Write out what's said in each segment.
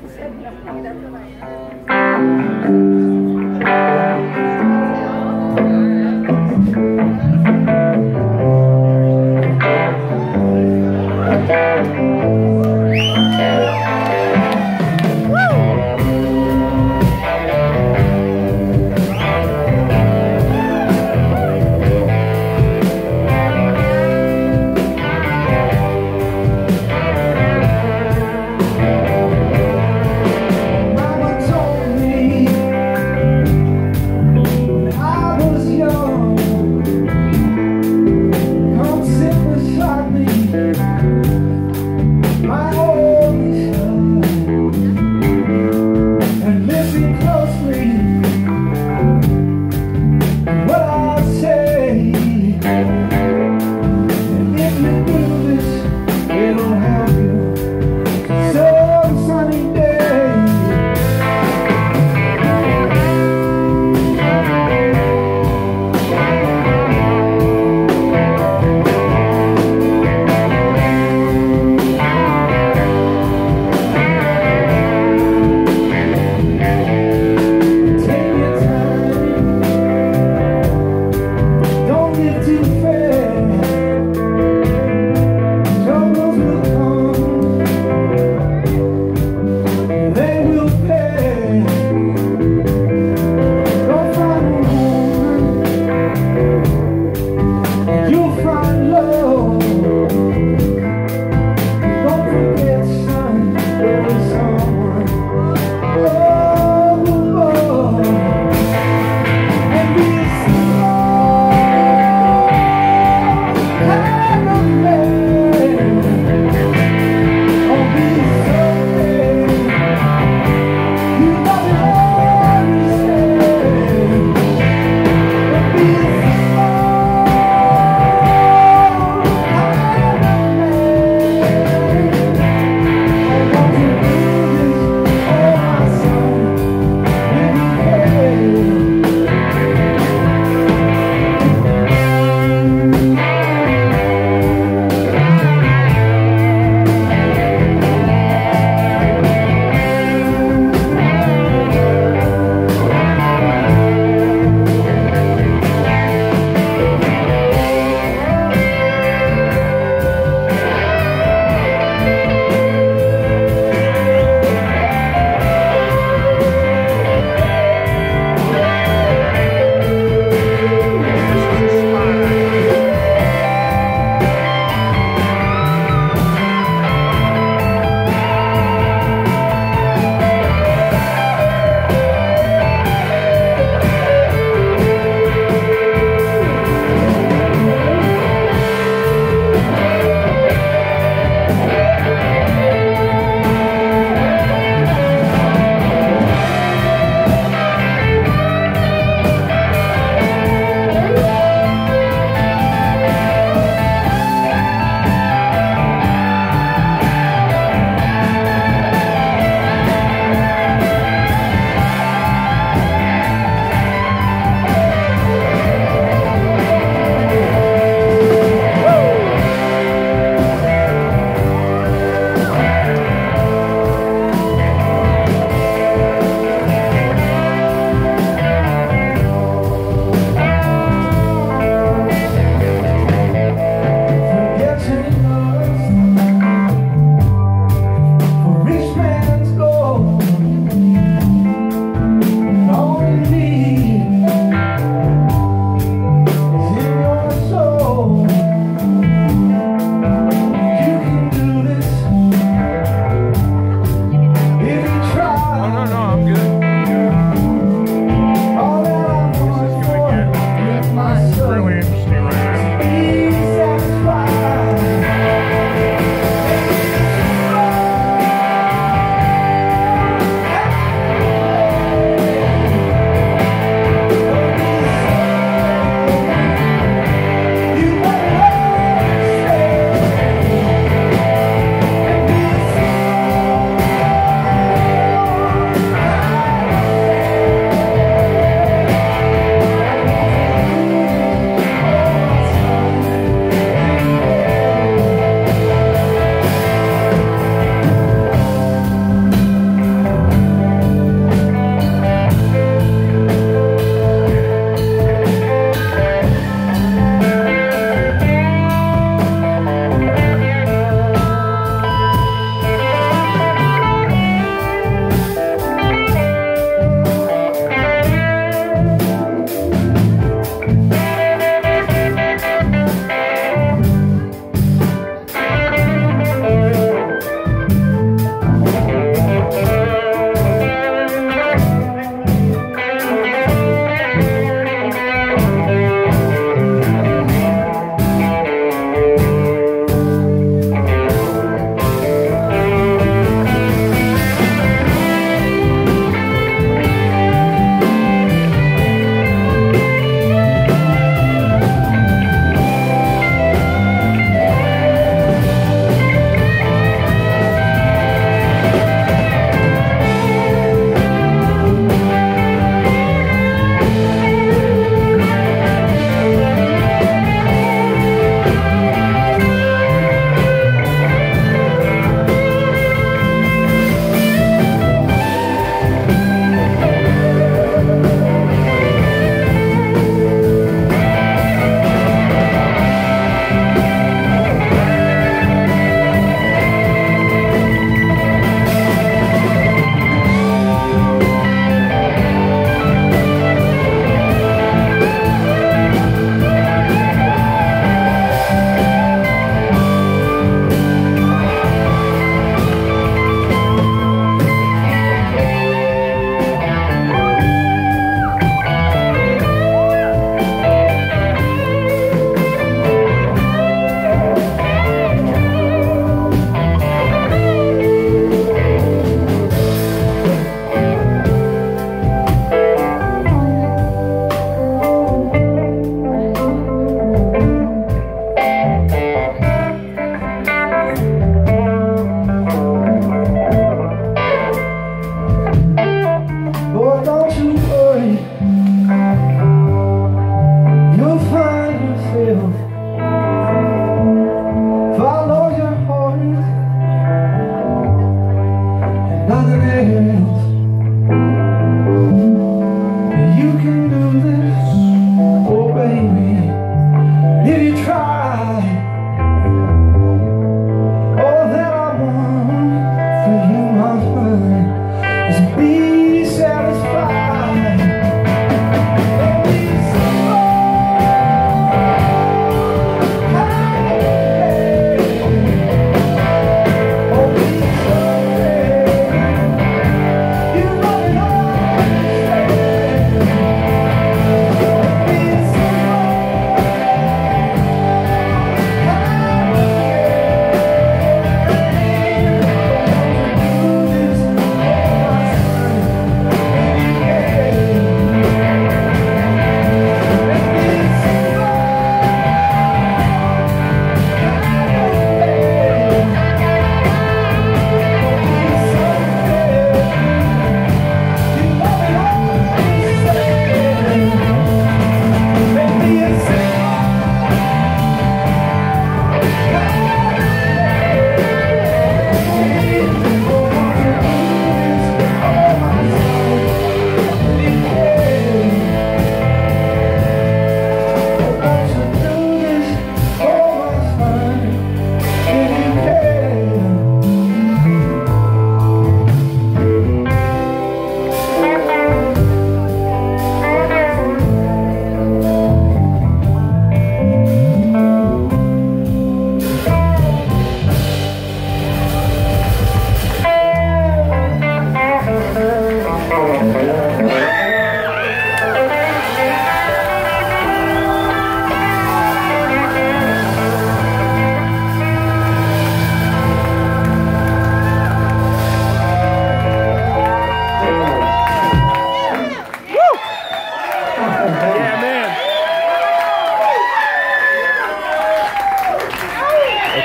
Thank you.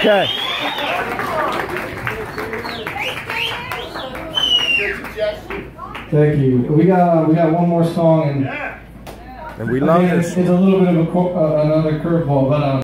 Okay. Thank you. We got we got one more song, and And we love again, this. it's, it's a little bit of a uh, another curveball, but um.